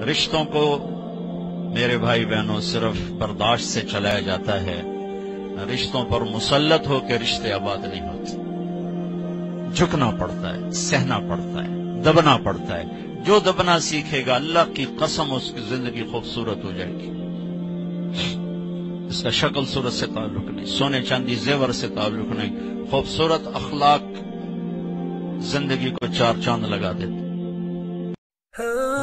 रिश्तों को मेरे भाई बहनों सिर्फ़ बर्दाश्त से चलाया जाता है। रिश्तों पर मुसलत होकर रिश्ते आबाद नहीं होते। झुकना पड़ता है, सहना पड़ता है, दबना पड़ता है। जो दबना सीखेगा, अल्लाह की कसम उसकी ज़िंदगी खूबसूरत हो जाएगी। इसका शक्ल सूरत से ताल्लुक नहीं, सोने चांदी जेवर से ताल्लुक नहीं। खूबसूरत अखलाक ज़िंदगी को चार चाँद लगा देते। हाँ।